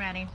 Ready.